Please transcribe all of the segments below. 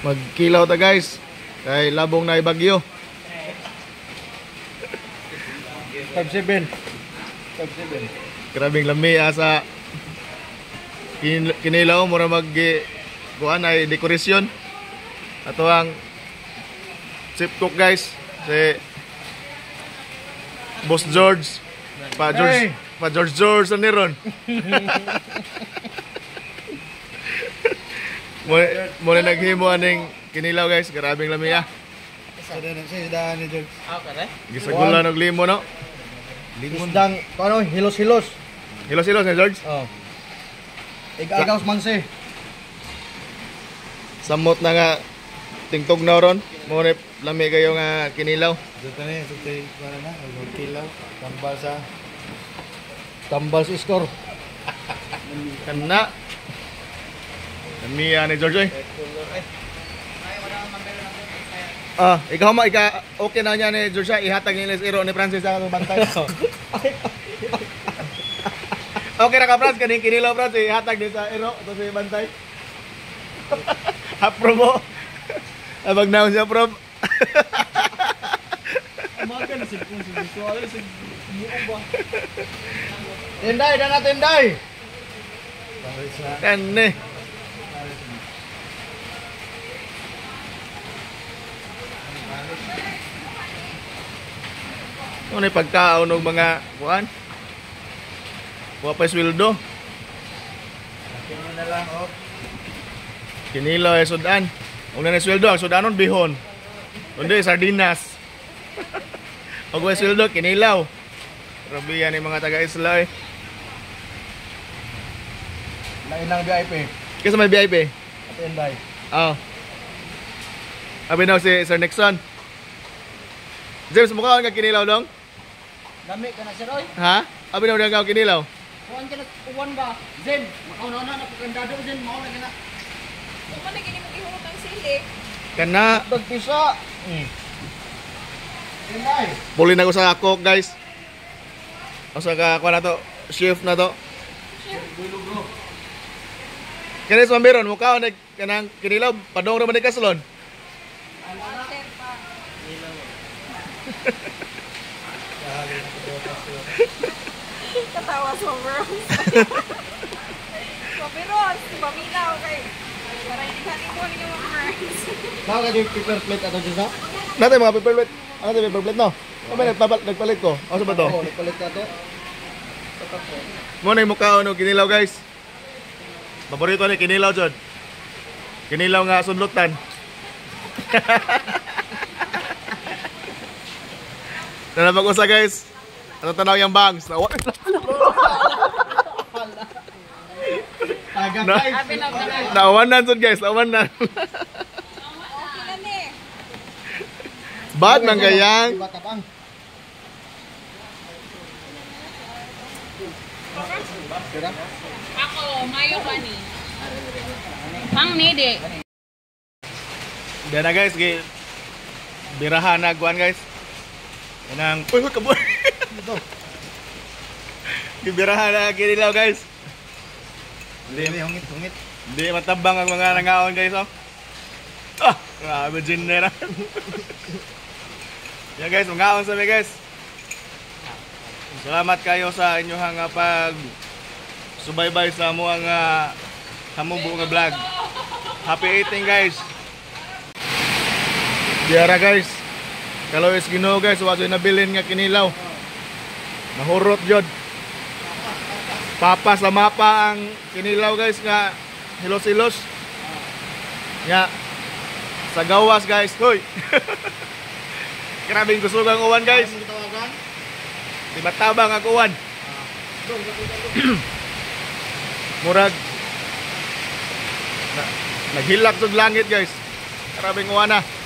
Magkilaw ta guys. Kay labong na ibagyo. 5-7. 5-7. Grabing lami asa kin kinilaw mura mag kuan ay dekorasyon. Ato ang chef cook guys si Boss George pa George Hey! pa George George ani ron. mo mo na naghimo aning kinilaw guys, grabing lami ah. Sada na siya, sada ni George. Gisagulan og limo no. Isdang, ano, hilos-hilos. Hilos-hilos ni George. Oh. Ig-agaws man si. Samot na nga tingtog na ron. Mo ni lami kayo nga kinilaw. Dito na, ito tayo, ano na, kilaw. Tambal sa... Tambal sa score. Kana. Lami ah, ni George oy. Ah, ikaw mo ika okay na niya ni George ah. ihatag ni Les Iro ni Francis sa atong bantay. okay ra ka Franz kaning kinilaw Franz ihatag din sa Iro to si bantay. Hapro mo. Abag na siya prob. Umaga na sig kung sig ay sig ba. Tinday na natin day. Paris na. Kani. Ano yung pagkaon ng mga kuan? Kuha pa sweldo. Kini na lang oh. Kinilo ay sudan. Kung na sweldo, ang sudanon bihon. Kundi sardinas. Pag may sweldo, kinilaw. Grabe yan yung mga taga-isla eh. Lain ng VIP. Kasi may VIP. Tinday. Oo. Sabi na si Sir Nixon. James, mukha ka kinilaw dong? Lami ka na sir oy. Ha? Sabi na ka kinilaw? Kuan ka na uwan ba? Zen, makauna na na pagkandado Zen, mao na kana. Kung man gini mo gihurot ang sili, Kana. Dagpisa. Mm. Puli na ko sa cook guys. O sa ka, kuha na to. Shift na to. Kani sa mambiron, mukha na kanang kinilaw. Padong naman ni kasalon. water pa. Katawa sa bro. Papiros, paminaw kay. Para hindi ka mo ni mga friends. Saan ka yung paper plate ato dyan sa? Natin mga paper plate. Ano tayo paper plate no? Ano ba nagpapalit, nagpalit ko? Ano ba to? Oo, nagpalit ka to. Mo na yung mukha ano, kinilaw guys. Paborito ni kinilaw jud. Kinilaw nga sunlutan. Nanabag ko sa guys. Ano tanaw yung bangs? Na, Taga na, guys. Abi na ka na. naawanan jud guys, naawanan. Okay na ni. Bad man gayang. Iba tapang. Kira? Ako, mayo pa ni. Pang ni di. Diyan na guys, gi birahan na guan guys. Kanang uy uy kaboy. Ito. Gibirahan na kinilaw guys. Hindi, may hungit, hungit. Hindi matabang ang mga nangaon guys oh. Ah, grabe general. Yan guys, mangaon sa guys. Salamat kayo sa inyong nga pag subaybay sa mo ang uh, hamubo nga vlog. Happy eating guys. Diara guys. Kalau is Ginoo guys, wa na nabilin nga kinilaw. Nahurot jud. Papa sa mapa ang kinilaw guys nga hilos-hilos. Nga sa gawas guys. Hoy. Grabing kusugang uwan guys. Ano tawagan? Di ba tabang ang uwan? Murag na, naghilak sa langit guys. Grabing uwan na.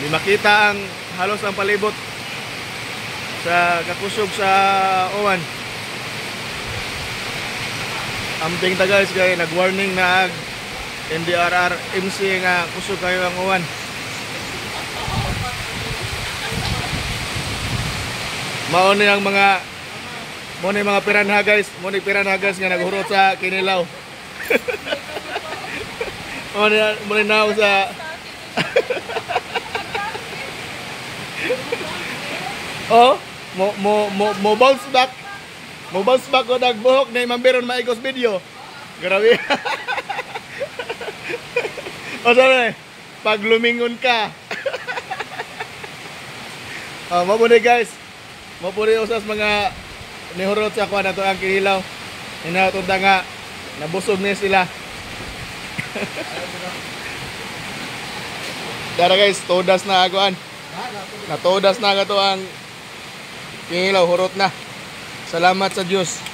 Di makita ang halos ang palibot sa kakusog sa uwan. Amping ta guys kay nag-warning na NDRR MC nga kusog kayo ang uwan. Mao ni ang mga mo ni mga piranha guys, mo ni piranha guys nga naghurot sa kinilaw. Mo na mo ako sa Oh, mo mo mo mo bounce back. Mo bounce back ko nagbuhok na imamberon maigos video. Grabe. o sorry, pag lumingon ka. Ah, mo ni guys. Rin usas mga nihurot sa kuan nato ang kinilaw. Inatunta nga nabusog niya sila. Tara guys, todas na aguan. Natodas na gato ang kinilaw, hurot na. Salamat sa Diyos.